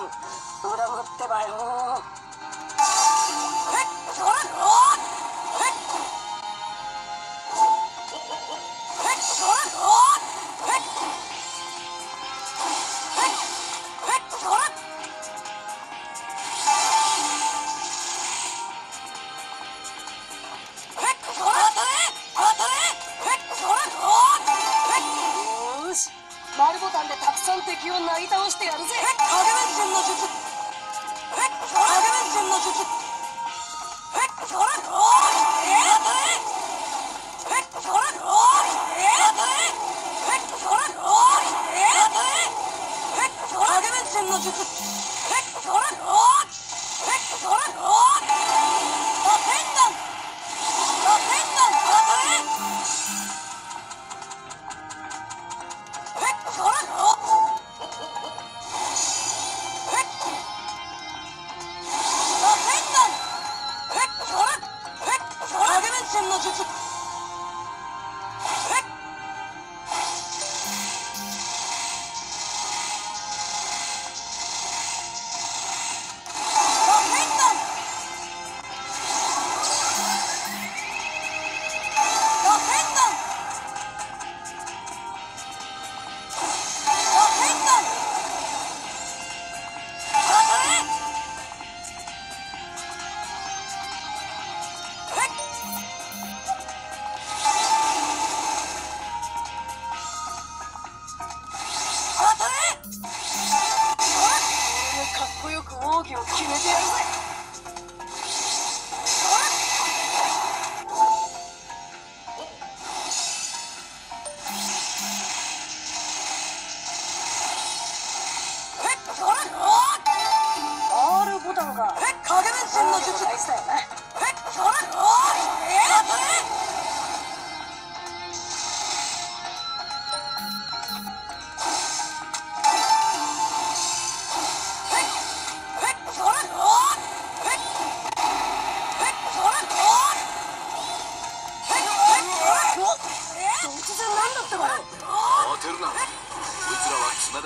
裏打ってばよえっ丸ボタンでたくさん敵をなぎ倒してやるぜ。影分身の術影分身の術えっ？それおえ当たれえっ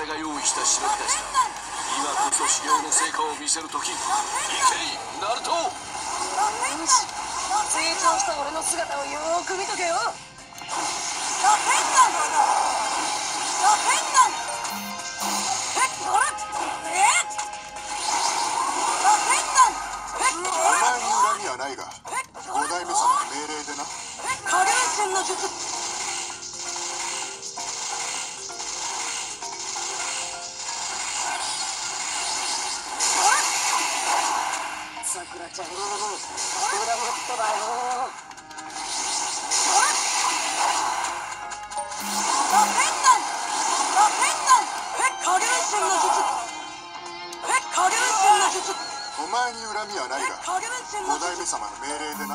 らは綱手が用意した忍びたちだ今こそ修行の成果を見せる時行けいナルト成長した俺の姿をよーく見とけよお前に恨みはないが五代目様の命令でな。お前に恨みはないが五代目様の命令でな。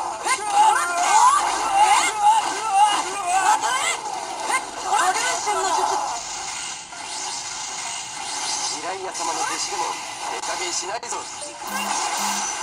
イア様の弟子でも手加減しないぞ。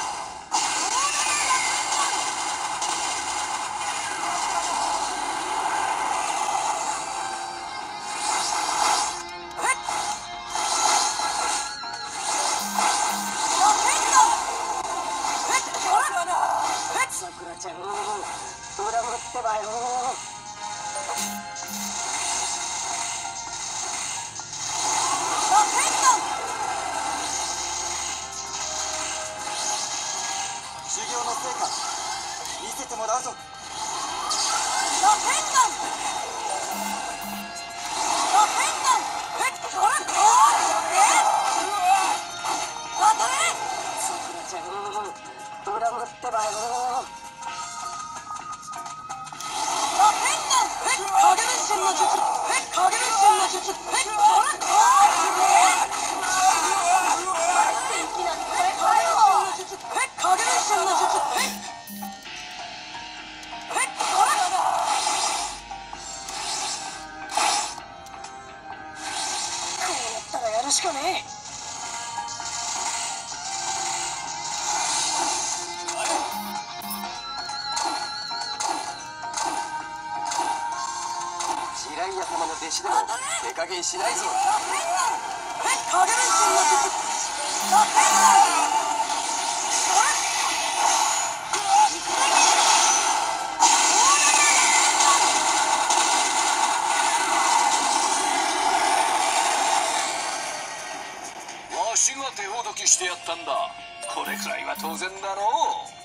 か見せてもらうぞ。えっこれえドラムってばよえっ影分身の術えっ影分身の術えっこれしかねジライア様の弟子でも手加減しないぞ影分身の術わしが手ほどきしてやったんだ。これくらいは当然だろう。